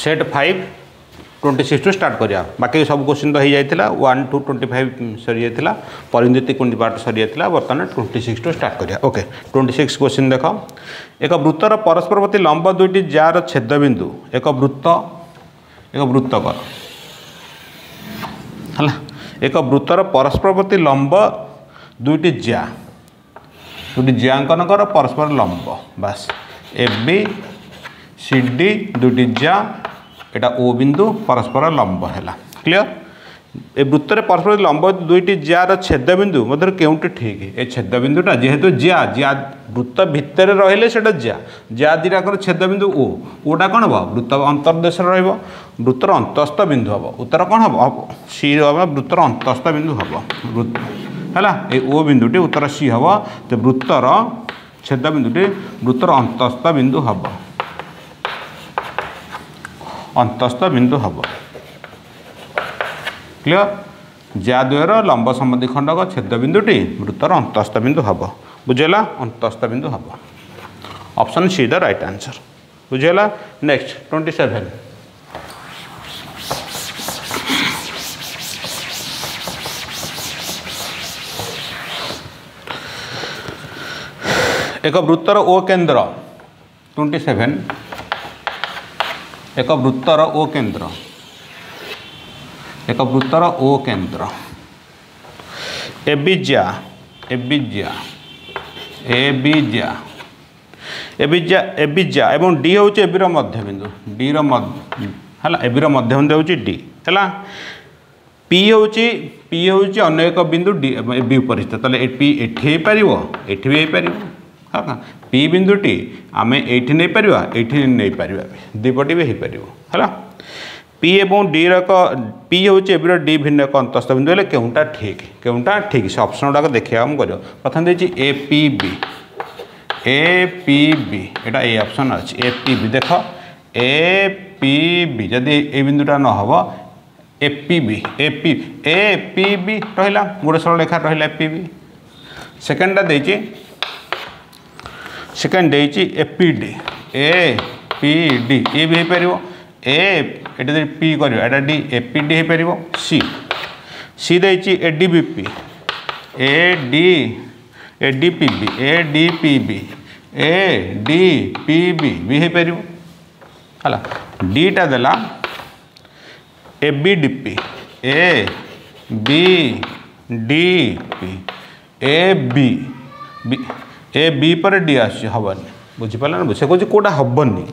Set five twenty ସିକ୍ସରୁ start କରିବା। ବାକି ସବୁ କୋଶ୍ଚିନ୍ ତ ହେଇଯାଇଥିଲା ୱାନ୍ ଟୁ ଟ୍ୱେଣ୍ଟି ଫାଇଭ୍ ସରିଯାଇଥିଲା ପରିମିତି କୁଣ୍ଡି ପାର୍ଟ ସରିଯାଇଥିଲା ବର୍ତ୍ତମାନ ଟ୍ୱେଣ୍ଟି ସିକ୍ସରୁ ଷ୍ଟାର୍ଟ କରିବା। ଓକେ ଟ୍ୱେଣ୍ଟି ସିକ୍ସ କୋଶ୍ଚିନ୍ ଦେଖ। ଏକ ବୃତ୍ତର ପରସ୍ପର ପ୍ରତି ଲମ୍ବ ଦୁଇଟି ଯାର ଛେଦବିନ୍ଦୁ ଏକ ବୃତ୍ତ ଏକ ବୃତ୍ତକର। ହେଲା ଏକ ବୃତ୍ତର ପରସ୍ପର ପ୍ରତି ଲମ୍ବ ଦୁଇଟି ଜ୍ୟା ଦୁଇଟି ଜ୍ୟାଙ୍କନ କର ପରସ୍ପର ଲମ୍ବ ବାସ୍। ଏ ବି সি ডি দুইটি যা এটা ও বিন্দু, পরস্পর লম্ব হল ক্লিয়ার এ বৃত্তরে পরস্পর লম্ব, দুইটি জিয়ার ছেদবিন্দু মধ্যে কেউটি ঠিক এ ছেদবিন্দুটা যেহেতু জিয়া জিয়া বৃত্ত ভিতরে রহলে সেটা জিয়া জিয়া দুইটাকর ছেদবিন্দু ও ওটা কোণ হব বৃত্ত অন্তর্দেশে রহব বৃত্তর অন্তস্থ বিন্দু হব উত্তর কোণ হব সি হব বৃত্তর অন্তস্থ বিন্দু হব হল এই ও বিন্দুটি উত্তর সি হব তো বৃত্তর ছেদবিন্দুটি বৃত্তর অন্তস্থ বিন্দু হব ଅନ୍ତସ୍ଥ ବିନ୍ଦୁ ହେବ କ୍ଲିଅର ଯାଦ୍ୱୟର ଲମ୍ବ ସମ୍ବନ୍ଧୀ ଖଣ୍ଡକ ଛେଦବିନ୍ଦୁଟି ବୃତ୍ତର ଅନ୍ତସ୍ଥ ବିନ୍ଦୁ ହେବ ବୁଝିହେଲା ଅନ୍ତସ୍ଥ ବିନ୍ଦୁ ହେବ option C the right answer ବୁଝିହେଲା ନେକ୍ସଟ ଟ୍ୱେଣ୍ଟି ସେଭେନ୍ ଏକ ବୃତ୍ତର ଓ କେନ୍ଦ୍ର ଟ୍ୱେଣ୍ଟି ସେଭେନ୍ ଏକ ବୃତ୍ତର ଓ କେନ୍ଦ୍ର। ଏକ ବୃତ୍ତର ଓ କେନ୍ଦ୍ର। ଏବିଜ୍ୟା ଏବିଜ୍ୟା ଏବିଜ୍ୟା। ଏବିଜ୍ୟା ଏବିଜ୍ୟା ଏବଂ ଡି ହେଉଛି ଏବିର ମଧ୍ୟବିନ୍ଦୁ। ଡିର ହେଲା ଏବିର ମଧ୍ୟବିନ୍ଦୁ ହେଉଛି ଡି ହେଲା। ପି ହେଉଛି ପି ହେଉଛି ଅନ୍ୟ ଏକ ବିନ୍ଦୁ ଡି ଏବି ଉପରିସ୍ଥ। ତାହେଲେ ପି ଏଠି ହେଇପାରିବ? ଏଠି ବି ହେଇପାରିବ? ହେଲା ପି ବିନ୍ଦୁଟି ଆମେ ଏଇଠି ନେଇପାରିବା ଏଇଠି ନେଇପାରିବା ଦୁଇପଟେ ବି ହେଇପାରିବ ହେଲା? ପି ଏବଂ ଡିର ଏକ ପି ହେଉଛି ଏବିର ଡି ଭିନ୍ନ ଏକ ଅନ୍ତସ୍ଥ ବିନ୍ଦୁ ହେଲେ କେଉଁଟା ଠିକ୍? କେଉଁଟା ଠିକ୍? ସେ ଅପସନ୍ ଗୁଡ଼ାକ ଦେଖିବାକୁ କରିବ। ପ୍ରଥମେ ଦେଇଛି ଏ ପି ବି ଏ ପି ବି ଏଇଟା ଏ ଅପସନ୍ ଅଛି। ଏ ପି ବି ଦେଖ। ଏ ପି ବି ଯଦି ଏ ବିନ୍ଦୁଟା ନ ହେବ A P B A P A P B ରହିଲା। ଗୋଟେ ସରଳ ଲେଖା ରହିଲା ଏ ପି ବି ସେକେଣ୍ଡଟା ଦେଇଛି second A P D A P D A भी हो पार एट पी कर D A P D C C they A D B P A D A D P B A D P B A D P B भी हो पार है डीटा दे A P A B D P A B A B ପରେ D ଆସୁଛି ହେବନି ବୁଝିପାରିଲ ନା ସେ କହୁଛି କେଉଁଟା ହେବନି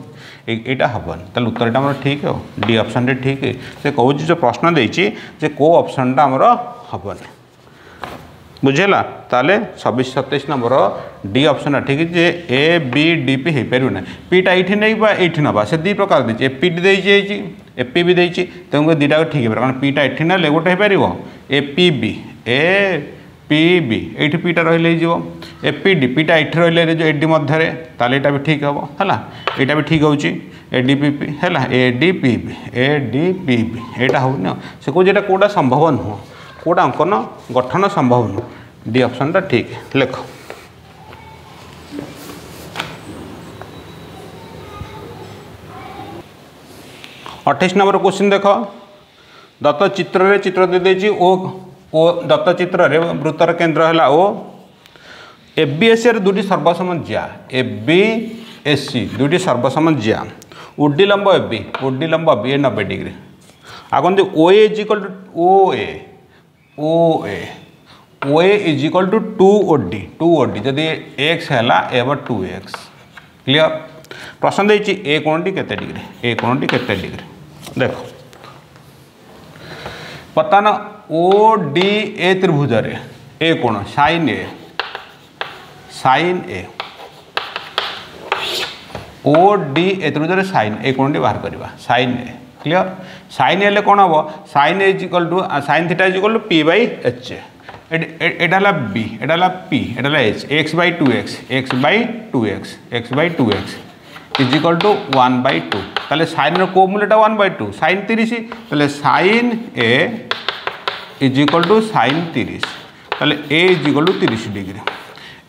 ଏଇଟା ହେବନି ତାହେଲେ ଉତ୍ତରଟା ଆମର ଠିକ୍ ଆଉ ଡି ଅପସନ୍ଟା ଠିକ୍ ସେ କହୁଛି ଯେଉଁ ପ୍ରଶ୍ନ ଦେଇଛି ଯେ କେଉଁ ଅପସନ୍ଟା ଆମର ହେବନି ବୁଝିହେଲା ତାହେଲେ ଛବିଶ ସତେଇଶ ନମ୍ବର ଡି ଅପସନ୍ଟା ଠିକ୍ ଯେ ଏ ବି ଡି ପି ହେଇପାରିବ ନାହିଁ ପିଟା ଏଇଠି ନେଇବା ଏଇଠି ନେବା ସେ ଦୁଇ ପ୍ରକାର ଦେଇଛି ଏ ପି ଡି ଦେଇଛି ହେଇଛି ଏ ପି ବି ଦେଇଛି ତେଣୁ ଦୁଇଟାକୁ ଠିକ୍ ହେଇପାରିବ କାରଣ ପିଟା ଏଠି ନେଲେ ଗୋଟେ ହେଇପାରିବ A P B A P B এইটি পিটা রহলে হয়ে যাব এপিডি পিটা এইটি রহলে যে এডি মধ্যে তাহলে এটা বি ঠিক হব হ্যাঁ এটা বি ঠিক হচ্ছে এডিপিপি হ্যাঁ এডিপিবি এডিপিবি এটা হোনি সে কোচ এটা কোটা সম্ভব নুহ কোটা অঙ্কন গঠন সম্ভব নুহ ডি অপশনটা ঠিক লেখ অঠাইশ নম্বর কোশ্চিন দেখ দত্ত চিত্রের চিত্র দিয়ে দিয়েছি ও ଓ ଦତ୍ତ ଚିତ୍ରରେ ବୃତ୍ତର କେନ୍ଦ୍ର ହେଲା ଓ ଏ ବି ଏସ୍ ସିର ଦୁଇଟି ସର୍ବସମ ଜ୍ୟା ଏ ବି ଏସ୍ ସି ଦୁଇଟି ସର୍ବସମ ଜ୍ୟା ଉଡ୍ଡି ଲମ୍ବ ଏ ବି ଉଡ୍ଡି ଲମ୍ବ ବି ଏ ନବେ ଡିଗ୍ରୀ ଆଉ କହନ୍ତି O A is equal to O A O A O A is equal to to O D to O D ଯଦି ଏକ୍ସ ହେଲା ଏ ହେବ ଟୁ ଏକ୍ସ କ୍ଲିଅର ପ୍ରଶ୍ନ ଦେଇଛି ଏ କୋଣଟି କେତେ ଡିଗ୍ରୀ ଏ କୋଣଟି କେତେ ଡିଗ୍ରୀ ଦେଖ ও ডি এ ত্রিভুজরে। এ কোণ sine A sine A O D A ত্রিভুজরে sine A কোণটি বাহার করা sine A clear sine A হলে কোণ হব? Sine A equal to sine theta equal to P by H এটা হল বি এটা হল পি এটা হল H X by two X X by two X X by two X equal to one by two তাহলে সাইনের কেউ মূল্যটা ওয়ান বাই টু সাইন তিরিশ, তাহলে sine A is equal to sine তিরিশ। তাহলে এ ইজ ইকাল টু তিরিশ degree.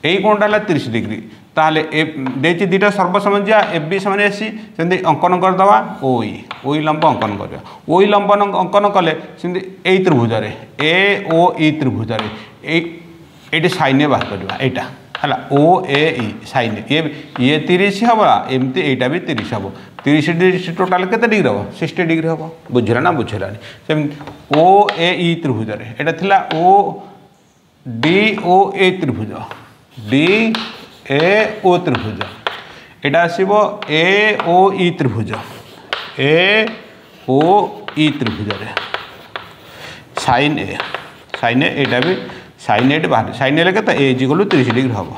এই কোণটা হল তিরিশ ডিগ্রি। তাহলে এ দিয়েছি দুইটা সর্বসমঞ্জা এফ বি সমান এসি সেমি অঙ্কন করেদেওয়া ওই। ওই লম্ব অঙ্কন করা ওই লম্ব অঙ্কন কলে সেমি এই ত্রিভুজরে, এ, ও, ই ত্রিভুজরে, এই, এইটি সাইনে বাহার করা এইটা। ହେଲା ଓ ଏ ଇ ସାଇନେ ଇଏ ଇଏ ତିରିଶ ହେବ ଏମିତି ଏଇଟା ବି ତିରିଶ ହେବ ତିରିଶ ତିରିଶ ଟୋଟାଲ୍ କେତେ ଡିଗ୍ରୀ ହେବ ସିକ୍ସଟି ଡିଗ୍ରୀ ହେବ ବୁଝିଲା ନା ବୁଝିଲାନି ସେମିତି ଓ ଏ ଇ ତ୍ରିଭୁଜରେ ଏଇଟା ଥିଲା ଓ ডি ও এ ত্রিভুজ ডি এ ও ত্রিভুজ এটা আসব এ ও ই ত্রিভুজ এ ও ই ত্রিভুজরে সাইন এ সাইন এ এটা বি সাইন এটি বাহারে সাইন এলে কেতে এ ইজিকল তিরিশ ডিগ্রি হব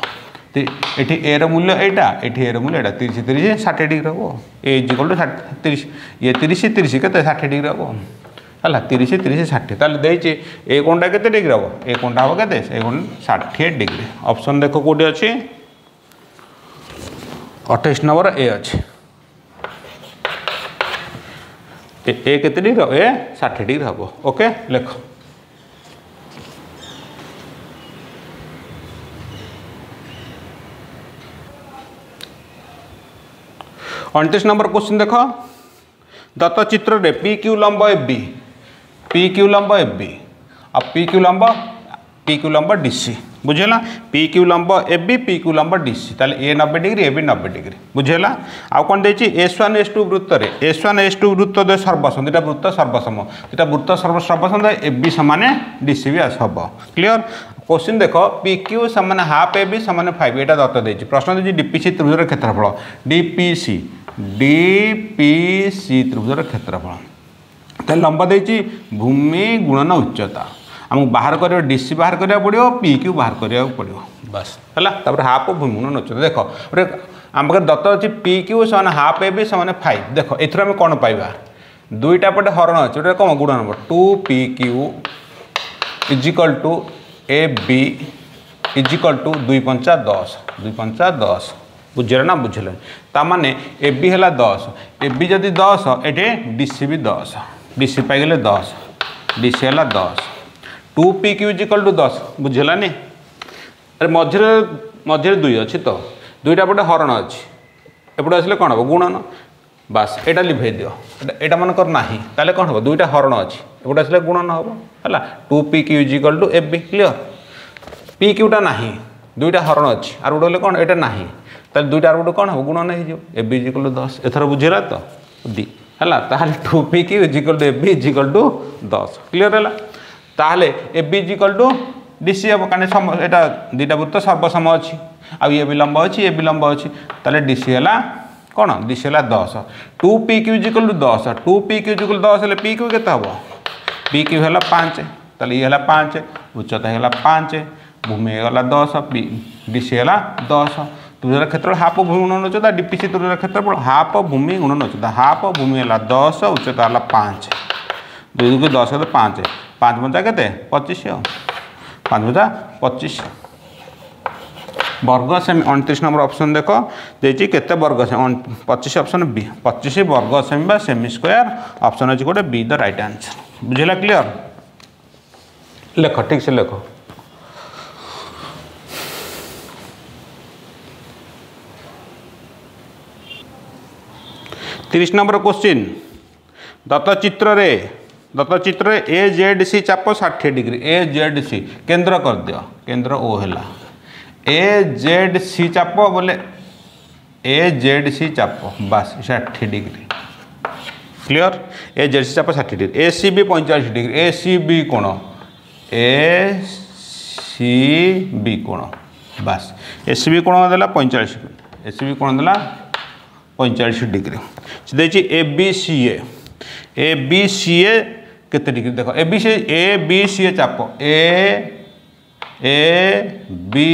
এটি এর মূল্য এইটা এটি এর মূল্য এটা তিরিশ তিরিশ ষাঠিয়ে ডিগ্রি হব এ ইজিকল টু তিরিশ ইয়ে তিরিশ তিরিশ কেতে ষাঠিয়ে ডিগ্রি হব ହେଲା ତିରିଶ ତିରିଶ ଷାଠିଏ ତାହେଲେ ଦେଇଛି ଏ କୋଣଟା କେତେ ଡିଗ୍ରୀ ହେବ ଏ କୋଣଟା ହେବ କେତେ ଏ କୋଣ ଷାଠିଏ ଡିଗ୍ରୀ ଅପସନ୍ ଦେଖ କେଉଁଠି ଅଛି ଅଠେଇଶ ନମ୍ବର ଏ ଅଛି ଏ କେତେ ଡିଗ୍ରୀ ହେବ ଏ ଷାଠିଏ ଡିଗ୍ରୀ ହେବ ଓକେ ଲେଖ ଅଣତିରିଶ ନମ୍ବର କୋଶ୍ଚିନ୍ ଦେଖ ଦତ୍ତ ଚିତ୍ରରେ ପି କ୍ୟୁ ଲମ୍ବ ଏଫ୍ ବି পি কিউ লম্ব এফ বি আর পি কিউ লম্ব পি কিউ লম্ব ডিসি বুঝিলা পি কিউ লম্ব এফ বি পি কিউ লম্ব ডিসি তাহলে এ নবে ডিগ্রি এ বি নবে ডিগ্রি বুঝিলা আউ কোণ দিয়েছি S one S two বৃত্তরে S one S two বৃত্ত দুই সর্বসম দুটা বৃত্ত সর্বসম দুটা বৃত্ত সর্ব সর্বসম এফ বি সমানে ডিসি বি হব ক্লিয়র কোশ্চিন দেখ পি কিউ সমানে হাফ এ বি সমানে ফাইভ এটা দত্ত দিয়েছি প্রশ্ন দিয়েছি ডিপিসি ত্রিভুজের ক্ষেত্রফল ডিপিসি डी ପି ସି ତ୍ରିଭୁଜର କ୍ଷେତ୍ରଫଳ ତାହେଲେ ଲମ୍ବ ଦେଇଛି ଭୂମି ଗୁଣନ ଉଚ୍ଚତା। ଆମକୁ ବାହାର କରିବା ଡି ସି ବାହାର କରିବାକୁ ପଡ଼ିବ ପି କ୍ୟୁ ବାହାର କରିବାକୁ ପଡ଼ିବ। ବାସ୍। ହେଲା ତାପରେ ହାଫ୍ ଭୂମି ଗୁଣନ ଉଚ୍ଚତା। ଦେଖ ଗୋଟେ ଆମ ପାଖରେ ଦତ୍ତ ଅଛି ପି କ୍ୟୁ ସେମାନେ ହାଫ୍ ଏ ବି ସେମାନେ ଫାଇଭ୍। ଦେଖ ଏଥିରୁ ଆମେ କ'ଣ ପାଇବା? ଦୁଇଟା ପଟେ ହରଣ ଅଛି ଗୋଟେ କ'ଣ ଗୁଣ number? Two P Q equal to A B equal to ଦୁଇ ପଞ୍ଚା ଦଶ। ଦୁଇ ପଞ୍ଚା ଦଶ। বুঝলে না বুঝলে তার মানে এবি হল দশ এবি যদি দশ এটি ডিসি বি দশ ডিসি পাইগলে দশ ডিসি হল দশ two P Q equal to দশ বুঝলানি আরে মঝিরে মঝিরে দুই অছি তো দুইটা পটে হরণ অছি এপটে আসলে কণ হব গুণন বাস এটা লিভাই দিও এটা মনেকর না তাহলে কণ হব দুইটা হরণ অছি এপটে আসলে গুণন হব হল two P Q equal to F B clear P কিউটা না দুইটা হরণ অছি আর গোটে হলে কণ এটা না তাহলে দুইটার গোটে କ'ଣ ହେବ ଗୁଣନ ହେଇଯିବ ଏ ବି ଇଜିକଲ୍ ଟୁ ଦଶ ଏଥର ବୁଝିଲା ତ ଦି ହେଲା ତାହେଲେ two P Q equal to A B equal to ଦଶ କ୍ଲିଅର୍ ହେଲା ତାହେଲେ A B equal to D C ହେବ କାରଣ ସମ ଏଇଟା ଦୁଇଟା ବୃତ୍ତ ସର୍ବସମ ଅଛି ଆଉ ଇଏ ବି ଲମ୍ବ ଅଛି ଇଏ ବି ଲମ୍ବ ଅଛି ତାହେଲେ ଡି ସି ହେଲା କ'ଣ ଡି ସି ହେଲା ଦଶ two P Q equal to ଦଶ ଟୁ ପି କ୍ୟୁ ଇଜିକଲ୍ ଦଶ ହେଲେ ପି କ୍ୟୁ କେତେ ହେବ ପି କ୍ୟୁ ହେଲା ପାଞ୍ଚ ତାହେଲେ ଇଏ ହେଲା ପାଞ୍ଚ ଉଚ୍ଚତା ହେଇଗଲା ପାଞ୍ଚ ଭୂମି ହେଇଗଲା ଦଶ ପି ଡି ସି ହେଲା ଦଶ ତୁଳର କ୍ଷେତ୍ର ହାପ ଭୂମି ଗୁଣନଚତା ଡିପିସି ତୁଳର କ୍ଷେତ୍ରଫଳ ହାପ ଭୂମି ଗୁଣନଚତା ହାପ ଭୂମି ହେଲା ଦଶ ଉଚ୍ଚତା ହେଲା ପାଞ୍ଚ। ଦୁଇକୁ ଦଶ ହେଲା ପାଞ୍ଚ। ପାଞ୍ଚ ପଞ୍ଚା କେତେ? ପଚିଶ ପାଞ୍ଚ ପଞ୍ଚା ପଚିଶ। ବର୍ଗ ସେମି ଅଣତିରିଶ ନମ୍ବର ଅପସନ୍ ଦେଖ। ଦେଇଛି କେତେ ବର୍ଗ ପଚିଶ ଅପସନ୍ ବି ପଚିଶ ବର୍ଗ ସେମି ବା ସେମି ସ୍କୋୟାର ଅପସନ୍ ଅଛି ଗୋଟେ ବି ଦ ରାଇଟ୍ ଆନ୍ସର ବୁଝିଲା କ୍ଲିଅର ଲେଖ ଠିକ୍ ସେ ଲେଖ। তিরিশ নম্বর কোশ্চিন দত্তচিত্রে দত্তচিত্রে এ জেড সি চাপ ষাঠিয়ে ডিগ্রি এ জেড সি কেন্দ্র করদিও কেন্দ্র ও হল এ জেড সি চাপ বলে এ জেড সি চাপ। বাস, ষাঠিয়ে degree clear A Z C চাপ ষাঠিয়ে ডিগ্রি এ সি বি পঁয়তাল্লিশ ডিগ্রি এ সি বি কোণ? এ সি বি কোণ। বাস এ সি বি কোণ দেলা পঁয়তাল্লিশ। এ সি বি কোণ দেলা পঁয়তাল্লিশ ডিগ্রি दै ए बी सी ए ए बी सी ए केते डिग्री देख ए बी सी ए बी सी ए चाप ए ए बी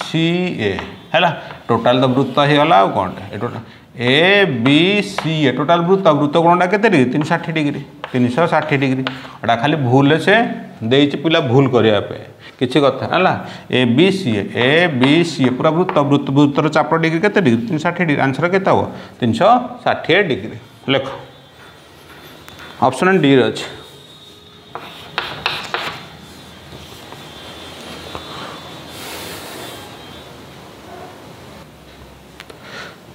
सी ए है टोटाल तो वृत्त हो गला आउ कौन total A B C A total वृत्त वृत्त कोणटा केते डिग्री तीन षाठी डिग्री तीन शह षाठी डिग्री एटा खाली भूल से दे पिला भूल करने କିଛି କଥା ହେଲା ଏ ବି ସିଏ ଏ ବି ସିଏ ପୁରା ବୃତ୍ତ ବୃତ୍ତ ବୃତ୍ତର ଚାପ ଡିଗ୍ରୀ କେତେ ଡିଗ୍ରୀ ତିନିଶହ ଷାଠିଏ ଡିଗ୍ରୀ ଆନ୍ସର କେତେ ହେବ ତିନିଶହ ଷାଠିଏ ଡିଗ୍ରୀ ଲେଖ ଅପସନ୍ ଡିରେ ଅଛି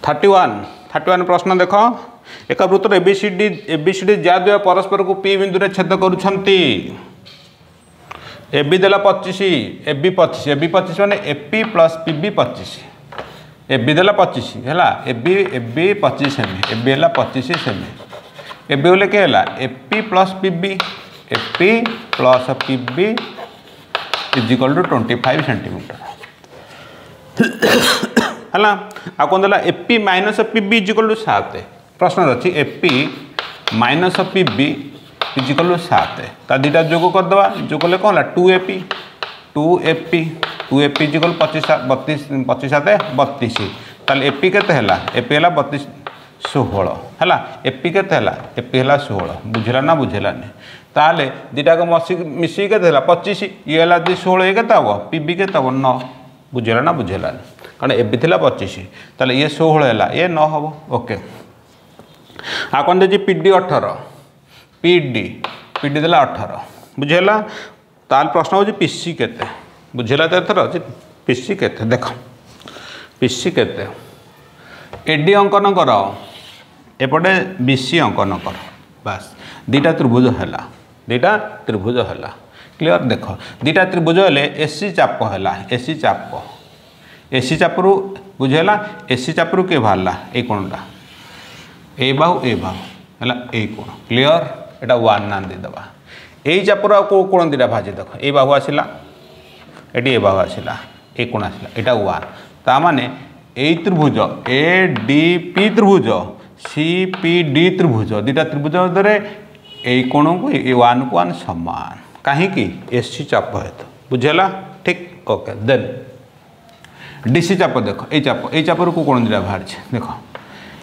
থার্টি ওয়ান থার্টি ওয়ান প্রশ্ন দেখ ଏକ ବୃତ୍ତର ଏବିସିଡି ଏବିସିଡି ଯାହାଦ୍ୱାରା ପରସ୍ପରକୁ ପି ବିନ୍ଦୁରେ ଛେଦ କରୁଛନ୍ତି এবি দেলা পঁচিশ এবি পঁচিশ এবি পঁচিশ মানে A P plus P B পঁচিশ। এবি দেলা পঁচিশ, হল? এবি এবি পঁচিশ সেমি এবি হল পঁচিশ সেমি এবি বলে কি হল? A P plus P B A P plus P B equal to twenty five centimetre হল? আ কোন দেলা? A P minus P B equal to সাত। প্রশ্ন অছি A P minus P B equal to ସାତ। ତା ଦୁଇଟା ଯୋଗ କରିଦେବା। ଯୋଗ କଲେ କ'ଣ ହେଲା? Two A P two A P two A P equal ପଚିଶ ବତିଶ ପଚିଶ ସାତ ବତିଶ। ତାହେଲେ ଏପି କେତେ ହେଲା? ଏପି ହେଲା ବତିଶ ଷୋହଳ। ହେଲା? ଏପି କେତେ ହେଲା? ଏପି ହେଲା ଷୋହଳ। ବୁଝିଲା ନା ବୁଝିଲାନି? ତାହେଲେ ଦୁଇଟାକ ମସିକି ମିଶିକି କେତେ ହେଲା? ପଚିଶ। ଇଏ ହେଲା ଦୁଇ ଷୋହଳ ଇଏ କେତେ ହେବ? ପିବି କେତେ ହେବ? ନଅ। ବୁଝିଲା ନା ବୁଝିଲାନି? କାରଣ ଏବେ ଥିଲା ପଚିଶ। ତାହେଲେ ଇଏ ଷୋହଳ ହେଲା। ଇଏ ନ ହେବ। ଓକେ ଆଉ କ'ଣ ଦେଇଛି? ପି ଡି ଅଠର। ପି ଡି ପି ଡି ଦେଲା ଅଠର। ବୁଝିହେଲା? ତାହେଲେ ପ୍ରଶ୍ନ ହେଉଛି ପି ସି କେତେ? ବୁଝିଲା ତ ଏଥର? ଅଛି ପି ସି କେତେ? ଦେଖ। ପି ସି କେତେ? ଏ ଡି ଅଙ୍କନ କର। ଏପଟେ ବି ସି ଅଙ୍କନ କର। ବାସ୍। ଦୁଇଟା ତ୍ରିଭୁଜ ହେଲା। ଦୁଇଟା ତ୍ରିଭୁଜ ହେଲା। କ୍ଲିଅର୍ ଦେଖ। ଦୁଇଟା ତ୍ରିଭୁଜ ହେଲେ ଏସି ଚାପ ହେଲା। ଏସି ଚାପ। ଏସି ଚାପରୁ ବୁଝିହେଲା? ଏସି ଚାପରୁ କିଏ ବାହାରିଲା? ଏଇ କୋଣଟା। ଏ ବାହୁ ଏ ବାହୁ। ହେଲା ଏଇ କୋଣ। କ୍ଲିଅର୍ এটা ওয়ান নান দিয়েদেবা এই চাপর কোণ দুইটা ভাজি দেখ এই বাহু আসিলা এটি এ বাহু আসিলা এই কোণ আসিলা এটা ওয়ান তা মানে এই ত্রিভুজ এ ডি পি ত্রিভুজ সি পি ডি ত্রিভুজ দুইটা ত্রিভুজ মধ্যে এই কোণকু এই ওয়ান কু ওয়ান সমান কী এসি চাপ হেতু বুঝেলা ঠিক ওকে দেন ডিসি চাপ দেখ এই চাপ এই চাপর কো কোণ দুইটা বাহারছে দেখ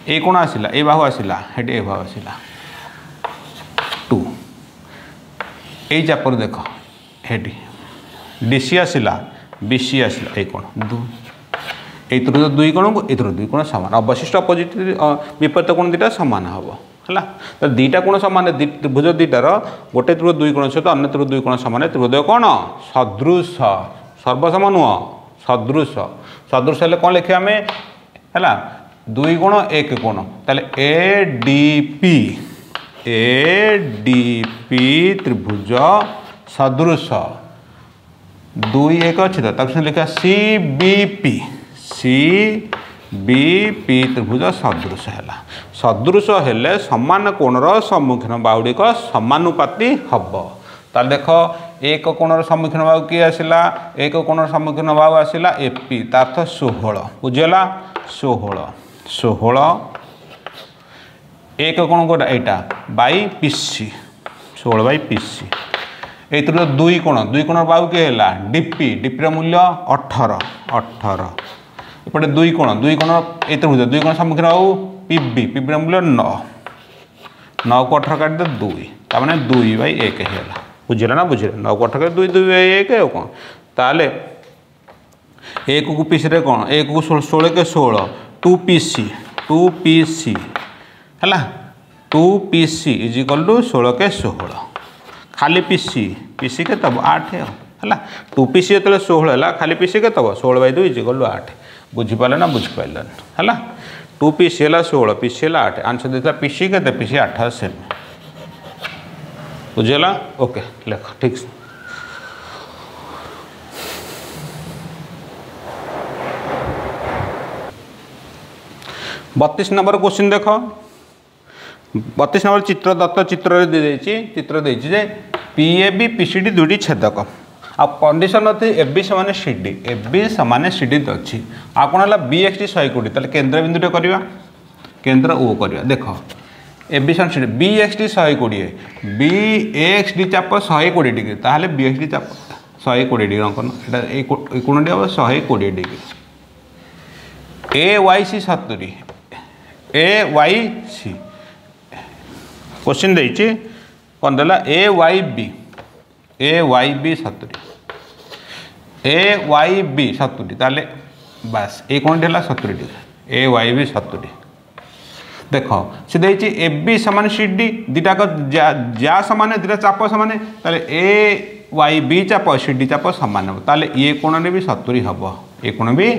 এই কোণ আসিলা এই বাহু আসিলা সেটি এ বাহু আসিলা এই চাপর দেখ এটি ডিসি আসিলা বিসি আসিলা এই কোণ এই ত্রুত দুই কোণকু এই ত্রুত দুই কোণ সমান অবশিষ্ট অপোজিট বিপরীত কোণ দুইটা সমান হব ହେଲା ତ ଦୁଇଟା କୋଣ ସମାନ ତ୍ରିଭୁଜ ଦୁଇଟାର ଗୋଟେ ତ୍ରିଭୁଜ ଦୁଇ କୋଣ ସହିତ ଅନ୍ୟ ତ୍ରିଭୁଜ ଦୁଇ କୋଣ ସମାନ ତ୍ରିଭୁଜ କ'ଣ ସଦୃଶ ସର୍ବସମ ନୁହଁ ସଦୃଶ ସଦୃଶ ହେଲେ କ'ଣ ଲେଖିବା ଆମେ ହେଲା ଦୁଇ ଗୁଣ ଏକ କୋଣ ତାହେଲେ A D P A D P ତ୍ରିଭୁଜ ସଦୃଶ ଦୁଇ ଏକ ଅଛି ତ ତାକୁ ସେମିତି ଲେଖିବା C B P C B P ତ୍ରିଭୁଜ ସଦୃଶ ହେଲା ସଦୃଶ ହେଲେ ସମାନ କୋଣର ସମ୍ମୁଖୀନ ବାହୁଗୁଡ଼ିକ ସମାନୁପାତି ହେବ। ତାହେଲେ ଦେଖ ଏକ କୋଣର ସମ୍ମୁଖୀନ ବାହୁ କିଏ ଆସିଲା? ଏକ କୋଣର ସମ୍ମୁଖୀନ ବାହୁ ଆସିଲା ଏପି ତା ଅର୍ଥ ଷୋହଳ। ବୁଝିଗଲା ଷୋହଳ। ଷୋହଳ ଏକ କୋଣ କୋଉଟା? ଏଇଟା। ବାଇ ପିସି। ଷୋହଳ ବାଇ ପିସି। ଏଇଥିରୁ ଦୁଇ କୋଣ? ଦୁଇ କୋଣର ବାହୁ କିଏ ହେଲା? ଡିପି। ଡିପିର ମୂଲ୍ୟ ଅଠର। ଅଠର। ଏପଟେ ଦୁଇ କୋଣ? ଦୁଇ କୋଣ ଏଇ ତ୍ରିଭୁଜ ଦୁଇ କୋଣ ସମ୍ମୁଖୀନ ଆଉ ପିବି ପିବିର ମୂଲ୍ୟ ନଅ। ନଅକୁ ଅଠର କାଟିଦେ ଦୁଇ। ତାମାନେ ଦୁଇ ବାଇ ଏକ ହେଇଗଲା। ବୁଝିଲା ନା ବୁଝିଲେ? ନଅକୁ ଅଠର କାଟି ଦୁଇ ଦୁଇ ବାଇ ଏକ ଆଉ କ'ଣ? ତାହେଲେ ଏକକୁ ପିସିରେ କ'ଣ? ଏକକୁ ଷୋହଳ ଷୋହଳ କେ ଷୋହଳ two P C two P C ହେଲା two P C is equal to ଷୋହଳ କେ ଷୋହଳ। ଖାଲି ପି ସି ପି ସି କେତେ ହେବ ଆଠ ଆଉ ହେଲା। ଟୁ ପି ସି ଯେତେବେଳେ ଷୋହଳ ହେଲା ଖାଲି ପି ସି କେତେ ହେବ ଷୋହଳ ବାଇ ଦୁଇ ଇଜ୍ ଇକ୍ୱାଲ୍ ଟୁ ଆଠ। ବୁଝିପାରିଲେ ନା ବୁଝିପାରିଲେନି ହେଲା। ଟୁ ପି ସି ହେଲା ଷୋହଳ ପି ସି ହେଲା ଆଠ। ଆନ୍ସର୍ ଦେଇଥିଲା ପି ସି କେତେ ପି ସି ଆଠ ସେମି ବୁଝିଗଲା ଓକେ ଲେଖ ଠିକ୍। ବତିଶ ନମ୍ବର କୋଶ୍ଚିନ୍ ଦେଖ। ବତିଶ ନମ୍ବର ଚିତ୍ର ଦତ୍ତ ଚିତ୍ରରେ ଦେଇଛି ଚିତ୍ର ଦେଇଛି ଯେ P A B P C D ଦୁଇଟି ଛେଦକ ଆଉ କଣ୍ଡିସନ୍ ଅଛି ଏ ବି ସମାନେ ସି ଡି ଏ ବି ସମାନେ ସି ଡି ଅଛି ଆଉ କ'ଣ ହେଲା ବି ଏକ୍ସ ଡି ଶହେ କୋଡ଼ିଏ ତାହେଲେ କେନ୍ଦ୍ରବିନ୍ଦୁଟେ କରିବା କେନ୍ଦ୍ର ଓ କରିବା ଦେଖ ଏ ବି ସମାନ C D B X D ଶହେ କୋଡ଼ିଏ ବି ଏକ୍ସ ଡି ଚାପ ଶହେ କୋଡ଼ିଏ ଡିଗ୍ରୀ ତାହେଲେ ବି ଏକ୍ସ ଡି ଚାପ ଶହେ କୋଡ଼ିଏ ଡିଗ୍ରୀ ଅଙ୍କନ ଏଇଟା ଏଇ କୋଣଟି ହେବ ଶହେ କୋଡ଼ିଏ ଡିଗ୍ରୀ ଏ ୱାଇ ସି ସତୁରି ଏ ୱାଇ ସି क्वेश्चन देती कौन देला A Y B A Y B सतुरी A Y B सतुरी ताले बास ये कौन है सतुरी ए वाई बी सतुरी देख सी दे ए बी सामान सी डी दुटाक जा सामान दुटा चाप सामान ए वाई बी चाप सी डी चाप सामान ताले ये कोण ने भी सतुरी हम ये कोण भी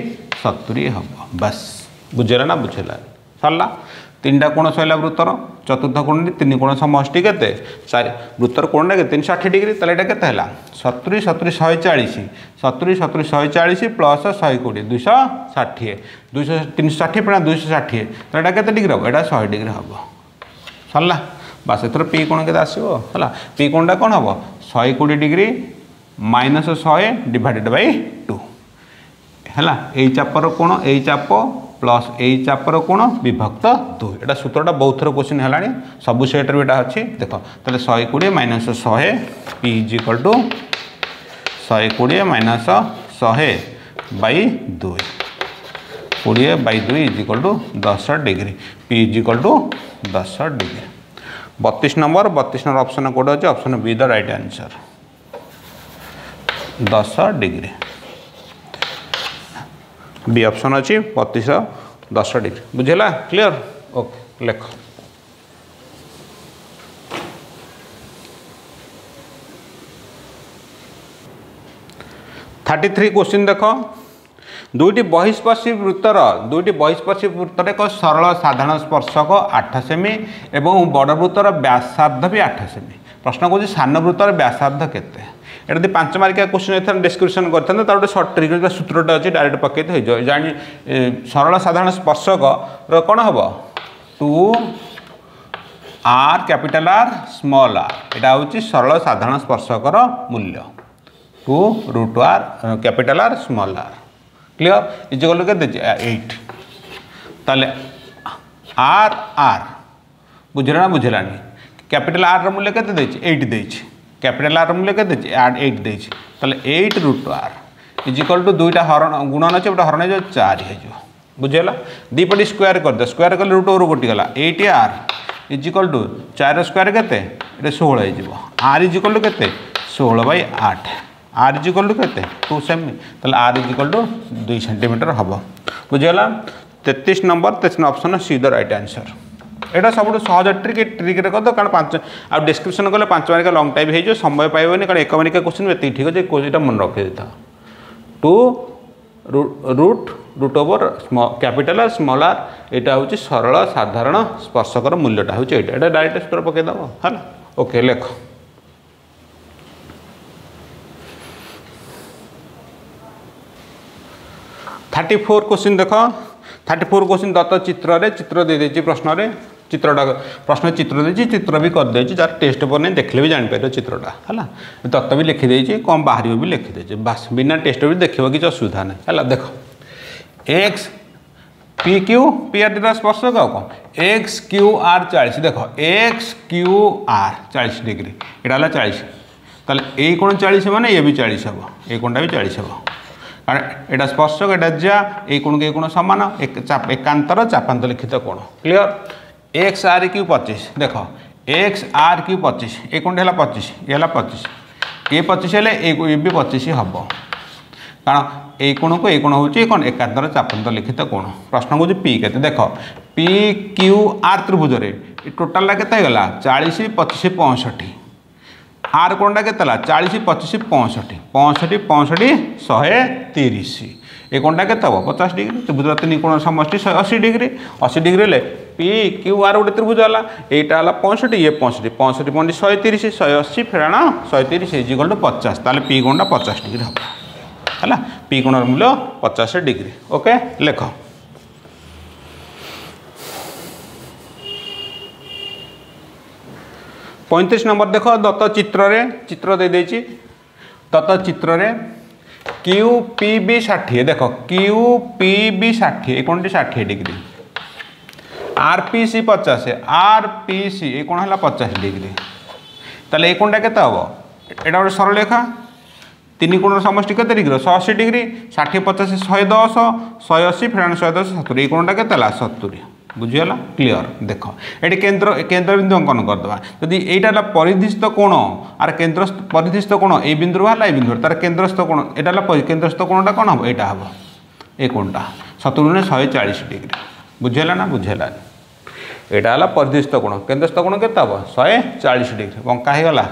सतुरी हम बस बुझेगा ना बुझेला सरला ତିନିଟା କୋଣ ସରିଲା ବୃତ୍ତର ଚତୁର୍ଥ କୋଣଟି ତିନି କୋଣ ସମଷ୍ଟି କେତେ ଚାରି ବୃତ୍ତର କୋଣଟା କେତେ ତିନି ଷାଠିଏ ଡିଗ୍ରୀ ତାହେଲେ ଏଇଟା କେତେ ହେଲା? ସତୁରି ସତୁରି ଶହେ ଚାଳିଶ। ସତୁରି ସତୁରି ଶହେ ଚାଳିଶ ପ୍ଲସ୍ ଶହେ କୋଡ଼ିଏ ଦୁଇଶହ ଷାଠିଏ। ଦୁଇଶହ ତିନିଶହ ଷାଠିଏ ପୁରା ଦୁଇଶହ ଷାଠିଏ ତାହେଲେ ଏଇଟା କେତେ ଡିଗ୍ରୀ ହେବ? ଏଇଟା ଶହେ ଡିଗ୍ରୀ ହେବ। ସରିଲା? ବାସ୍ ଏଥର ପି କୋଣ କେତେ ଆସିବ? ହେଲା ପି କୋଣଟା କ'ଣ ହେବ? ଶହେ କୋଡ଼ିଏ ଡିଗ୍ରୀ ମାଇନସ୍ ଶହେ ଡିଭାଇଡେଡ଼ ବାଇ ଟୁ ହେଲା ଏଇ ଚାପର କୋଣ ଏଇ ଚାପ प्लस यही चापर कोण विभक्त दुई एटा सूत्रटा बहुत थर क्वेश्चन है सब सेट्रे भी यहाँ अच्छे देख तेल शहे कोड़े माइनस शहे पी इजिकल टू शहे कोड़े माइनस शहे बै दुई कोड़े बै दुई इजिकल टू दस डिग्री पी इजिकल टू दस डिग्री बतीस नंबर बतीस number option कौटे option B the right answer दस डिग्री বি অপসন অছি বতিশ দশ ডিগ্রি বুঝলা ক্লিয়ার ওকে লেখ থার্টি থ্রি কোশ্চিন দেখ দুইটি বহিঃস্পর্শী বৃত্তর দুইটি বহিঃস্পর্শী বৃত্তর এক সরল সাধারণ স্পর্শক আঠ সেমি এবং বড় বৃত্তর ব্যাসার্ধ বি আঠ সেমি প্রশ্ন করছি সান বৃত্তর ব্যাসার্ধ কেতে এটা যদি পাঁচ মার্কিয়া কোশ্চিন হয়ে ডেসক্রিপশন করতে তার গোটে সর্ট ট্রিক সূত্রটা অছে ডাইরেক্ট পকাইতে হয়ে যায় জানি সরল সাধারণ স্পর্শকর কোণ হব two R capital R small R এটা হচ্ছে সরল সাধারণ স্পর্শকর মূল্য two root R capital R small R clear equal কেতে এইট তাহলে আর আর বুঝলে না বুঝলানি ক্যাপিটাল আর মূল্য কেতে দিয়েছে এইট দিয়েছে कैपिटाल आर मूल्य के आड एट देखे एट रु two R is equal to दुईटा हरण गुण अच्छे गोटे हरण चार हो बुझेगा दीपटी स्क्वयर करदे स्क्वयर कले root over गोटीगला eight R is equal to चार स्क्वयर के षोह आर इजिकल टू के षोह बै आठ आर इजिकल टू के to same R equal to दुई सेमिटर हम बुझेगा तेतीस नंबर तेतीस option C the right answer এটা ସବୁଠୁ ସହଜ ଟ୍ରିକ୍ ଏ ଟ୍ରିକ୍ରେ କରିଦେବ କାରଣ ପାଞ୍ଚ ଆଉ ଡିସ୍କ୍ରିପ୍ସନ୍ କଲେ ପାଞ୍ଚ ମାରିକା ଲଙ୍ଗ୍ ଟାଇମ୍ ହେଇଯିବ ସମୟ ପାଇବନି କାରଣ ଏକ ମାରିକା କୋଶ୍ଚିନ୍ ଏତିକି ଠିକ୍ ଅଛି ଏଇଟା ମନେ ରଖିଦେଇଥାଅ two root root over capital R small R এটা হচ্ছে সরল সাধারণ স্পর্শকর মূল্যটা হচ্ছে এইটা এটা ডাইরেক্ট সূত্র পকাই দেব হল ওকে লেখ থার্টি ফোর কোশ্চিন দেখ থার্টি ফোর কোশ্চিন দত্ত চিত্রে চিত্র দিয়ে দিয়েছি প্রশ্নরে চিত্রটা প্রশ্ন চিত্র দিয়েছি, চিত্র বি করেদেছি যার টেস্ট উপরে নেই দেখলে বি জাঁপার চিত্রটা হল তত্ত্ব বি লিখিদেছি কম বাহার বি লিখিদেছি বাস বিনা টেস্ট বি দেখব কিছু অসুবিধা না হল দেখ X P Q P R দুটা স্পর্শক আও কম এক্স কিউ আর চাশ দেখ এক্স কিউ আর চাশ ডিগ্রি এটা হল চাশ তাহলে এই কোণ চাশ মানে ইয়ে বি চাশ হব এই কোণটা বি চাশ হব কারণ এটা স্পর্শক এটা যা এই কোণকে এই কোণ সমান একান্তর চাপান্ত লিখিত কোণ ক্লিয়ার एक्स आर क्यू पचिश देख एक्स आर क्यू पचिश ए कोणटी ହେଲା ପଚିଶ ଏ ହେଲା ପଚିଶ ଏ ପଚିଶ ହେଲେ ଏ ବି ପଚିଶ ହେବ କାରଣ ଏଇ କୋଣକୁ ଏଇ କୋଣ ହେଉଛି କ'ଣ ଏକାନ୍ତର ଚାପନ୍ତ ଲିଖିତ କୋଣ ପ୍ରଶ୍ନ ହେଉଛି ପି କେତେ ଦେଖ ପି କ୍ୟୁ ଆର୍ ତ୍ରିଭୁଜରେ ଟୋଟାଲଟା କେତେ ହେଇଗଲା ଚାଳିଶ ପଚିଶ ପଞ୍ଚଷଠି ଆର୍ କୋଣଟା କେତେ ହେଲା ଚାଳିଶ ପଚିଶ ପଞ୍ଚଷଠି ପଞ୍ଚଷଠି ପଞ୍ଚଷଠି ଶହେ ତିରିଶ ଏ କୋଣଟା କେତେ ହେବ ପଚାଶ ଡିଗ୍ରୀ ତ୍ରିଭୁଜର ତିନି କୋଣ ସମଷ୍ଟି ଶହେ ଅଶୀ ଡିଗ୍ରୀ ଅଶୀ ଡିଗ୍ରୀ ହେଲେ পি, কিউ আর গোটে ত্রিভুজ হল এইটা হল পঁয়ষট্টি ইয়ে পঁয়ষট্টি পঁয়ষট্টি পয়েন্ট শহে তিরিশ শহে অশী ফেরাণ শহে তিরিশ ইজ ইকল টু পচাশ তাহলে পি কোণটা পচাশ ডিগ্রি হব হল পি কোণর মূল্য পচাশ ডিগ্রি ওকে লেখ পঁয়ত্রিশ নম্বর দেখ দত্ত চিত্রে চিত্র দিয়েছি দত্ত চিত্রে কিউ পি বি ষাঠিয়ে দেখ কিউ পি বি ষাঠিয়ে কোনটি ষাঠিয়ে degree degree R P C ପଚାଶ ଆର୍ ପି ସି ଏ କୋଣ ହେଲା ପଚାଶ ଡିଗ୍ରୀ ତାହେଲେ ଏ କୋଣଟା କେତେ ହେବ? ଏଇଟା ଗୋଟେ ସରଳରେଖା। ତିନି କୋଣର ସମଷ୍ଟି କେତେ ଡିଗ୍ରୀ ଶହେ ଅଶୀ ଡିଗ୍ରୀ ଷାଠିଏ ପଚାଶ ଶହେ ଦଶ ଶହେ ଅଶୀ ଫେରାଣ ଶହେ ଦଶ ସତୁରି। ଏଇ କୋଣଟା କେତେ ହେଲା? ସତୁରି। ବୁଝିଗଲା କ୍ଲିଅର ଦେଖ। ଏଠି କେନ୍ଦ୍ର କେନ୍ଦ୍ରବିନ୍ଦୁ ଅଙ୍କନ କରିଦେବା। ଯଦି ଏଇଟା ହେଲା ପରିଧିସ୍ଥ କୋଣ ଆର କେନ୍ଦ୍ର ପରିଧିସ୍ଥ କୋଣ ଏଇ ବିନ୍ଦୁରୁ ବାହାରିଲା ଏଇ ବିନ୍ଦୁରୁ ତାର କେନ୍ଦ୍ରସ୍ଥ କୋଣ ଏଇଟା ହେଲା କେନ୍ଦ୍ରସ୍ଥ କୋଣଟା କ'ଣ ହେବ? ଏଇଟା ହେବ। ଏ କୋଣଟା। ବୁଝିହେଲା ନା ବୁଝିହେଲାନି ଏଇଟା ହେଲା ପରିଦୃଷ୍ଟ କୋଣ କେନ୍ଦ୍ରସ୍ଥ କୋଣ କେତେ ହେବ ଶହେ ଚାଳିଶ ଡିଗ୍ରୀ ବଙ୍କା ହେଇଗଲା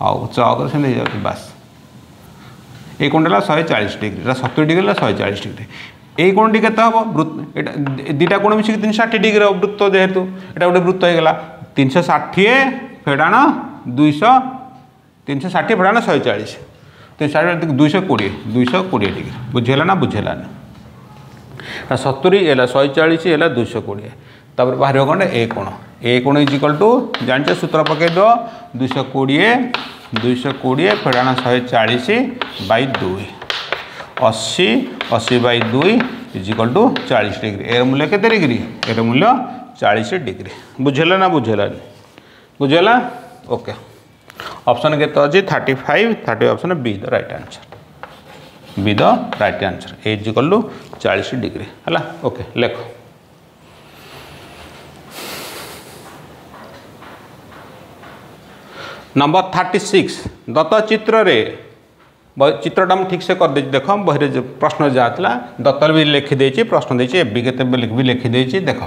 ହଉ ଚକରେ ସେମିତି ହେଇଯାଉଛି ବାସ୍ ଏଇ କୋଣଟା ହେଲା ଶହେ ଚାଳିଶ ଡିଗ୍ରୀ ଏଇଟା ସତୁରି ଡିଗ୍ରୀ ହେଲା ଶହେ ଚାଳିଶ ଡିଗ୍ରୀ এই কোণটি কেতে হব বৃত্ত এটা দুইটা কোণ মিশিকি তিনশো ষাঠিয়ে ডিগ্রি হব বৃত্ত যেহেতু এটা গোটে বৃত্ত হয়ে গেল তিনশো ষাঠিয়ে ফেড়াণ দুইশো তিনশো ষাঠিয়ে ফেড়াণ শহে চাশ তিনশো ষাঠিয়ে দুইশো কোড়িয়ে দুইশো কোড়িয়ে ডিগ্রি বুঝিলা না বুঝিলা না ସତୁରି ହେଲା ଶହେ ଚାଳିଶ ହେଲା ଦୁଇଶହ କୋଡ଼ିଏ ତାପରେ ବାହାରିବ କ'ଣ ଏ କୋଣ। ଏ କୋଣ ଇଜିକାଲ୍ ଟୁ ଜାଣିଛ ସୂତ୍ର ପକାଇଦେବ ଦୁଇଶହ କୋଡ଼ିଏ ଦୁଇଶହ କୋଡ଼ିଏ ଫେଡ଼ାଣ ଶହେ ଚାଳିଶ ବାଇ ଦୁଇ। ଅଶୀ ଅଶୀ ବାଇ ଦୁଇ ଇଜିକାଲ୍ ଟୁ ଚାଳିଶ ଡିଗ୍ରୀ ଏର ମୂଲ୍ୟ କେତେ ଡିଗ୍ରୀ ଏର ମୂଲ୍ୟ ଚାଳିଶ ଡିଗ୍ରୀ ବୁଝିହେଲା ନା ବୁଝିହେଲାନି? ବୁଝିହେଲା? ଓକେ ଅପସନ୍ କେତେ ଅଛି? Thirty five thirty option B the right answer B the right answer A equal to चालीस डिग्री है ओके लेख नंबर थर्टी सिक्स दत्त चित्र रे चित्रटा मुझे ठीक से कर दे देख बहरे प्रश्न जहाँ था दत्तर भी लिखिदे प्रश्न देती बी के भी लिखिदे देख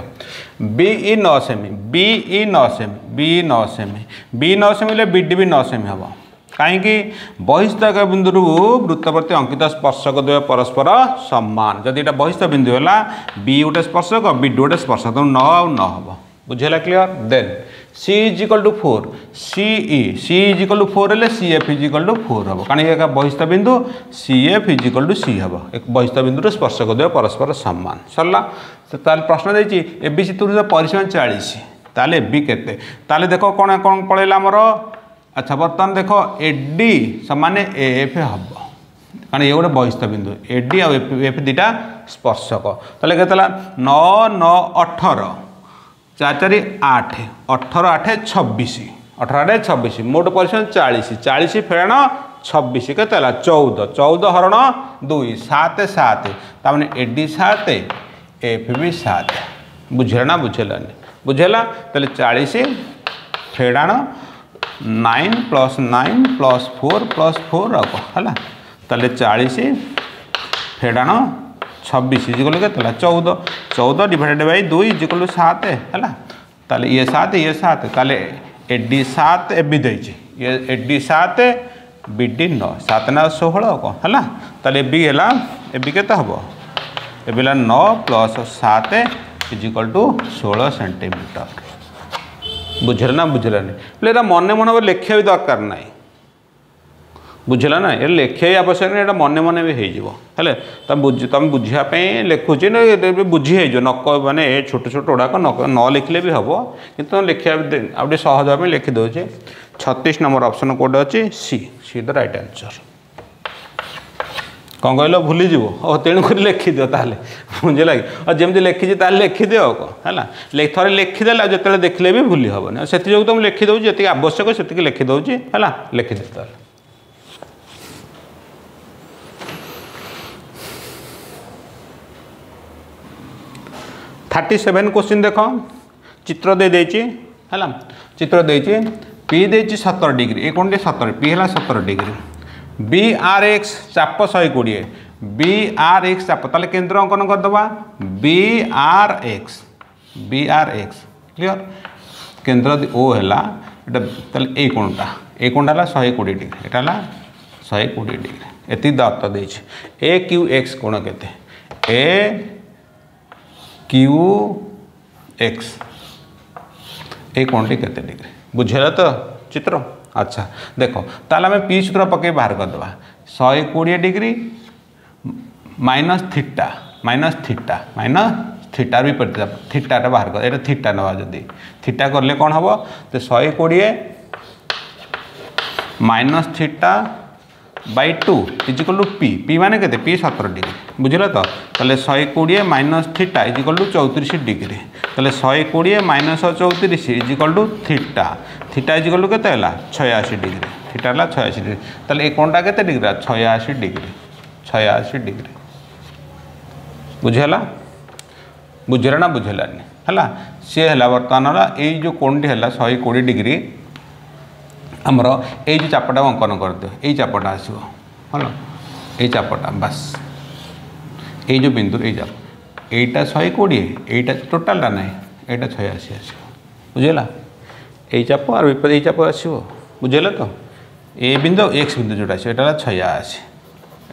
बी नौ सेमी बी नौ सेमी बी नौ सेमी बी नौ सेमी बी डी भी नौ सेमी हम କାହିଁକି ବହିସ୍ଥକ ବିନ୍ଦୁରୁ ବୃତ୍ତ ପ୍ରତି ଅଙ୍କିତ ସ୍ପର୍ଶକ ଦ୍ୱୟ ପରସ୍ପର ସମାନ ଯଦି ଏଇଟା ବହିସ୍ଥ ବିନ୍ଦୁ ହେଲା ବି ଗୋଟେ ସ୍ପର୍ଶକ ବି ଡି ଗୋଟେ ସ୍ପର୍ଶକ ତେଣୁ ନ ଆଉ ନ ହେବ। ବୁଝିହେଲା clear then C is equal to four C E C is equal to four ହେଲେ C F is equal to four ହେବ। କାରଣ ଏକା ବହିସ୍ଥ ବିନ୍ଦୁ? C F is equal to C ହେବ। ବହିସ୍ଥ ବିନ୍ଦୁର ସ୍ପର୍ଶକ ଦ୍ୱୟ ପରସ୍ପର ସମାନ ସରିଲା। ତାହେଲେ ପ୍ରଶ୍ନ ଦେଇଛି ଏ ବି ସି ତୁର ପରିସୀମା ଚାଳିଶ। ତାହେଲେ ଏ ବି କେତେ? ତାହେଲେ ଦେଖ କ'ଣ କ'ଣ ପଳେଇଲା ଆମର? আচ্ছা বর্তমান দেখ এডি সমানে এফ হব। কারণ এ গোটে বহিস্থ বিন্দু এডি আর এফ দুইটা স্পর্শক। তাহলে কেতে ন ন অঠর চার, চারি, আট অঠর আঠ ছবিশ অঠর আঠ ছবিশ মোট পরিসীমা চাশ চাশ ফেরাণ ছবিশ কেতে হল চৌদ চৌদ হরণ দুই, সাত সাত, তার মানে এডি সাত এফ বি সাত। বুঝলা না বুঝলানি বুঝলা? তাহলে চাশ ফেরাণ nine plus nine plus four plus four आग है तेल चालीस फेड़ाण छब्बीस इजिकल के चौदह चौदह डिवाइडेड बै दुई इजिकल सात है ये सात ये सात ताले ए डी सात ए बी दे ये ए डी सात बी डी नौ सात ना षोह कौन है ताले बी है ए बी के हम ए नौ प्लस सात इजिकल टू षोह सेमिटर ବୁଝିଲେ ନା ବୁଝିଲାନି ବୋଲେ ଏଇଟା ମନେ ମନେ ଲେଖିବା ବି ଦରକାର ନାହିଁ ବୁଝିଲା ନା ଏଟା ଲେଖିବା ବି ଆବଶ୍ୟକ ନାହିଁ ଏଇଟା ମନେ ମନେ ବି ହେଇଯିବ ହେଲେ ତମେ ବୁଝି ତମେ ବୁଝିବା ପାଇଁ ଲେଖୁଛି ନା ବୁଝି ହେଇଯିବ ନକ ମାନେ ଏ ଛୋଟ ଛୋଟ ଗୁଡ଼ାକ ନ ଲେଖିଲେ ବି ହେବ କିନ୍ତୁ ତମେ ଲେଖିବା ଆଉ ଟିକେ ସହଜ ହେବା ପାଇଁ ଲେଖିଦେଉଛି ଛତିଶ ନମ୍ବର ଅପସନ୍ କେଉଁଟେ ଅଛି? C C the right answer କ'ଣ କହିଲ ଭୁଲିଯିବ ହଉ ତେଣୁକରି ଲେଖିଦିଅ ତାହେଲେ ବୁଝିଲା କି ଆଉ ଯେମିତି ଲେଖିଛି ତାହେଲେ ଲେଖିଦିଅ ଆଉ କ'ଣ ହେଲା ଥରେ ଲେଖିଦେଲେ ଆଉ ଯେତେବେଳେ ଦେଖିଲେ ବି ଭୁଲି ହେବନି ଆଉ ସେଥିଯୋଗୁଁ ତ ମୁଁ ଲେଖିଦେଉଛି ଯେତିକି ଆବଶ୍ୟକ ସେତିକି ଲେଖିଦେଉଛି ହେଲା ଲେଖିଦିଅ ତାହେଲେ থার্টি সেভেন কোশ্চিন দেখ চিত্র দিয়ে দিয়েছি হল চিত্র দিয়েছি পি দিয়েছি সতর ডিগ্রি এ কোণটি সতর পি হল সতর ডিগ্রি বি আর এক্স চাপ শহে কোড়িয়ে বি আর এক্স চাপ তাহলে কেন্দ্র অঙ্কন করদেবা B R X B R X clear কেন্দ্র ও হল এটা তাহলে এই কোণটা এই কোণটা হল শহে কোড়িয়ে ডিগ্রি এটা হল শহে কোড়িয়ে ডিগ্রি এত দত্ত দিয়েছে এ কিউ এক্স কোণ কেতে এ কিউ এক্স এই কোণটি কেতে ডিগ্রি বুঝিলা তো চিত্র আচ্ছা দেখ, তাহলে আমি পি সূত্র পকাই বাহার করদেবা শহে কোড়িয়ে degree minus theta minus theta minus থিটার বিপরীত থিটাটা বাহার কর, এটা থিটা নেওয়া যদি। থিটা করলে কোণ হব? তো শহে কোড়িয়ে minus theta by two equal to P P মানে কেতে? পি সতেরো ডিগ্রি। বুঝলে তো? তাহলে শহে কোড়িয়ে মাইনস থিটা ইজিকল টু চৌত্রিশ ডিগ্রি। তাহলে শহে কোড়িয়ে মাইনস চৌত্রিশ equal to theta theta is গলু কেতে হল ছয়াশি ডিগ্রি থিটা হল ছয়াশি ডিগ্রি তাহলে এই কোণটা কেতে ডিগ্রি ছয়াশি ডিগ্রি ছয়াশি ডিগ্রি বুঝিগলা বুঝিলা না বুঝিলানি ହେଲା ସିଏ ହେଲା ବର୍ତ୍ତମାନର ଏଇ ଯେଉଁ କୋଣଟି ହେଲା ଶହେ କୋଡ଼ିଏ ଡିଗ୍ରୀ ଆମର ଏଇ ଯେଉଁ ଚାପଟାକୁ ଅଙ୍କନ କରିଦିଅ ଏଇ ଚାପଟା ଆସିବ ଭଲ ଏଇ ଚାପଟା ବାସ୍ ଏଇ ଯେଉଁ ବିନ୍ଦୁରୁ ଏଇ ଚାପ ଏଇଟା ଶହେ କୋଡ଼ିଏ ଏଇଟା ଟୋଟାଲଟା ନାହିଁ ଏଇଟା ଶହେ ଅଶୀ ଆସିବ ବୁଝିଗଲା এই চাপ আর বিপদ, এই চাপ আসব বুঝলে তো? এ বিন্দু এক্স বিন্দু যেটা আছে, এটা হল আছে।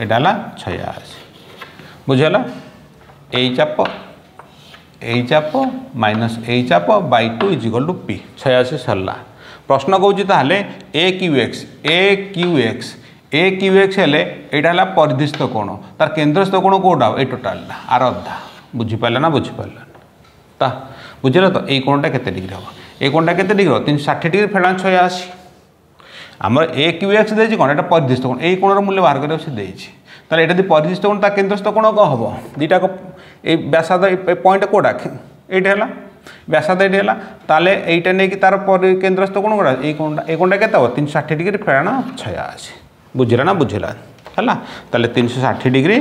এটা হল আছে। বুঝল? এই চাপ এই চাপ মাইনস এই চাপ by two is equal to P ছয়াশি সরলা প্রশ্ন কৌছি তাহলে A Q X A Q X A Q X হলে এইটা হল পরিধিস্থ কোণ। তার কেন্দ্রস্থ কোণ কোটা? এই টোটাল আর অধা বুঝিপারল না, বুঝিপারল তা, বুঝলে তো? এই কোণটা কত ডিগ্রি হব? ହେବ ଏଇ କୋଣଟା କେତେ ଡିଗ୍ରୀ ହେବ ତିନିଶହ ଷାଠିଏ ଡିଗ୍ରୀ ଫେରାନ୍ ଛୟାଅଶୀ ଆମର ଏ କ୍ୟୁ ଏକ୍ସ ଦେଇଛି କ'ଣ ଏଇଟା ପରିଧିସ୍ଥ କୋଣ ଏଇ କୋଣର ମୂଲ୍ୟ ବାହାର କରିବାକୁ ସେ ଦେଇଛି ତାହେଲେ ଏଇଟା ଯଦି ପରିଧିସ୍ଥ କୋଣ ତା କେନ୍ଦ୍ରସ୍ଥ କୋଣ କ'ଣ ହେବ ଦୁଇଟାକ ଏଇ ବ୍ୟାସାଦ ଏ ପଏଣ୍ଟ କେଉଁଟା ଏଇଟା ହେଲା ବ୍ୟାସାଦ ଏଇଠି ହେଲା ତାହେଲେ ଏଇଟା ନେଇକି ତାର ପରି କେନ୍ଦ୍ରସ୍ଥ କୋଣ କେଉଁଟା ଏଇ କୋଣଟା ଏଇ କୋଣଟା କେତେ ହେବ ତିନିଶହ ଷାଠିଏ ଡିଗ୍ରୀ ଫେରାଣ ଛୟାଅଶୀ ବୁଝିଲା ନା ବୁଝିଲା ହେଲା ତାହେଲେ ତିନିଶହ ଷାଠିଏ ଡିଗ୍ରୀ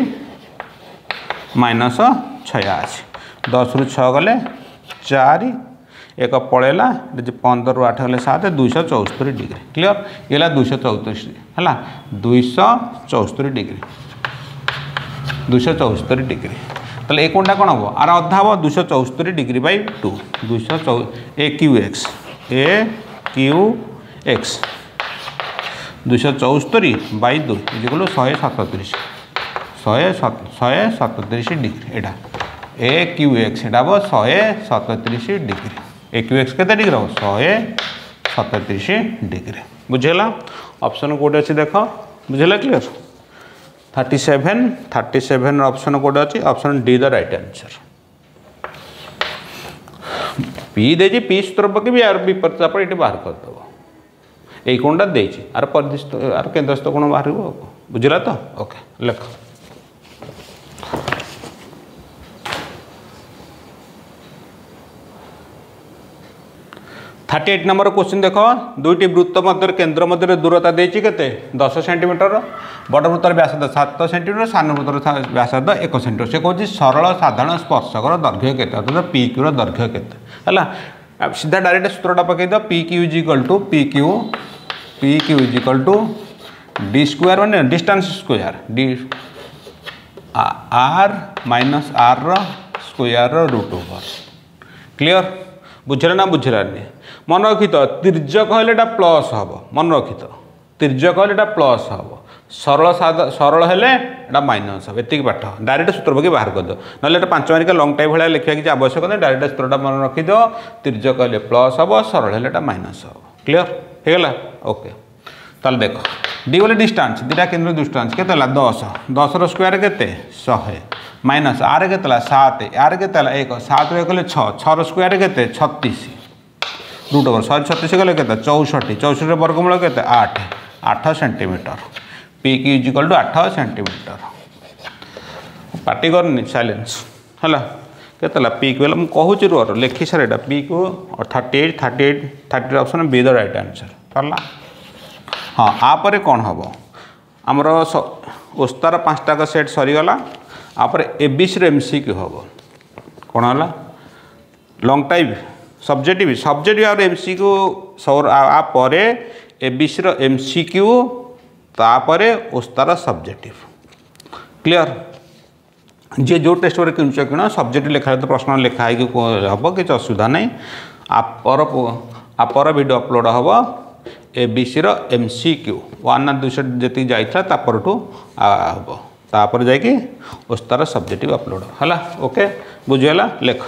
ମାଇନସ୍ ଛୟାଅଶୀ ଦଶରୁ ଛଅ ଗଲେ ଚାରି ଏକ ପଳେଇଲା ଯଦି ପନ୍ଦରରୁ ଆଠ ଗଲେ ସାତ ଦୁଇଶହ ଚଉସ୍ତରୀ ଡିଗ୍ରୀ କ୍ଲିଅର ଇଏ ହେଲା ଦୁଇଶହ ଚଉସ୍ତରୀ ହେଲା? ଦୁଇଶହ ଚଉସ୍ତରୀ ଡିଗ୍ରୀ ଦୁଇଶହ ଚଉସ୍ତରୀ ଡିଗ୍ରୀ ତାହେଲେ ଏ କୋଣଟା କ'ଣ ହେବ? ଆର ଅଧା ହେବ ଦୁଇଶହ ଚଉସ୍ତରୀ ଡିଗ୍ରୀ ବାଇ ଟୁ ଦୁଇଶହ ଚଉ A Q X A Q X ଦୁଇଶହ ଚଉସ୍ତରୀ ବାଇ ଦୁଇ ଇଜିକଲୁ ଶହେ ସତତିରିଶ। ଶହେ ଶହେ ସତତିରିଶ ଡିଗ୍ରୀ ଏଇଟା। ଏ କ୍ୟୁ ଏକ୍ସ ଏଇଟା ହେବ ଶହେ ସତତିରିଶ ଡିଗ୍ରୀ ए क्यू एक्स କେତେ ଡିଗ୍ରୀ ହେବ ଶହେ ସତତିରିଶ ଡିଗ୍ରୀ ବୁଝିହେଲା ଅପସନ୍ କେଉଁଠି ଅଛି ଦେଖ ବୁଝିହେଲା clear thirty seven thirty seven option कौटे अच्छी? Option D the right answer P they P स्तर पके भी आर विपरीत आप ये बाहर करदेव यही कोणटा दे आर परिस्थ आर केन्द्रस्थ कोण बाहर बुझला तो? ओके लिख। থার্টি এইট নম্বর কোশ্চিন দেখ। দুইটি বৃত্ত মধ্যে কেন্দ্র মধ্যে দূরতা দিয়েছি কেতে? দশ সেটিমিটর বড় বৃত্তর ব্যাসার্ধ সাত সেটিমিটর সান বৃত্তর ব্যাসার্ধ এক সেটিমিটর সে কହୁଛି সরল, সাধারণ, স্পর্শকর, দৈর্ঘ্য কেতে? অর্থাৎ পি কিউর দৈর্ঘ্য কেতে। হল সিধা ডাইরেক্ট সূত্রটা পকাই দিও। P Q is equal to P Q P Q is equal to D square মানে distance square D R minus R square root over clear বুঝলে না বুঝলানি মনে রক্ষি তো তির্যক হলে এটা প্লস হব মনে রক্ষি তো তির্যক হলে এটা প্লস হব। সরল সাদা সরল হলে এটা মাইনস হব এতিকি পাঠ ডাইরেক্ট সূত্র পকি বাহার করে দিও নহলে এটা পাঁচ মারিকা লং টাইম ভাবে লেখা কিছু আবশ্যক নেই ডাইরেক্ট সূত্রটা মনে রক্ষি দিও তির্যক হলে প্লস হব সরল হলে এটা মাইনস হব ক্লিয়র হয়ে গলা ওকে তাহলে দেখ ডি বলে ডিষ্টান্স দুইটা কেন্দ্র ডিষ্টান্স কেতে হল দশ দশর স্কোয়ার কেতে শহে মাইনস আর কেতে সাত আর কেতে এক সাত এক হলে ছ ছর স্কোয়ার কেতে ছত্রিশ રૂટ ઓવર સો છત્રીસ ગલે કેતે ચૌસઠી ચૌસઠીર વર્ગમૂળ કેતે આઠ આઠ centimetre P Q equal to આઠ સેન્ટીમીટર પાટી કરନି સાઇલેન્સ ହେଲା କେତେଲା ପିକ୍ ବେଲେ ମୁଁ କହୁଛି ରୁହର ଲେଖି ସାର୍ ଏଇଟା pick thirty eight thirty eight ଥାର୍ଟିର option B the right answer ସରିଲା ହଁ ଆପରେ କ'ଣ ହେବ ଆମର ଓସ୍ତାର ପାଞ୍ଚଟାକ ସେଟ୍ ସରିଗଲା ଆପରେ ଏବିସିର ଏମ୍ ସି କ୍ୟୁ ହେବ କ'ଣ ହେଲା ଲଙ୍ଗ୍ ଟାଇପ୍ ସବଜେକ୍ଟିଭ୍ ସବଜେକ୍ଟିଭ୍ ଆଉ ଏମ୍ ସି କ୍ୟୁ ଆ ପରେ ଏବିସିର ଏମ୍ ସି କ୍ୟୁ ତାପରେ ଓସ୍ତାର ସବଜେକ୍ଟିଭ୍ କ୍ଲିଅର୍ ଯିଏ ଯେଉଁ ଟେଷ୍ଟ ପରେ କିଣୁଛ କିଣ ସବଜେକ୍ଟ ଲେଖା ତ ପ୍ରଶ୍ନ ଲେଖା ହେଇକି ହେବ କିଛି ଅସୁବିଧା ନାହିଁ ଆପର ଆପର ଭିଡ଼ିଓ ଅପଲୋଡ଼ ହେବ ଏ ବି ସିର ଏମ୍ ସି କ୍ୟୁ ୱାନ୍ ନା ଦୁଇଶହ ଯେତିକି ଯାଇଥିଲା ତା ପରଠୁ ହେବ ତାପରେ ଯାଇକି ଓସ୍ତାର ସବଜେକ୍ଟିଭ୍ ଅପଲୋଡ଼ ହେଲା ଓକେ ବୁଝିଗଲା ଲେଖ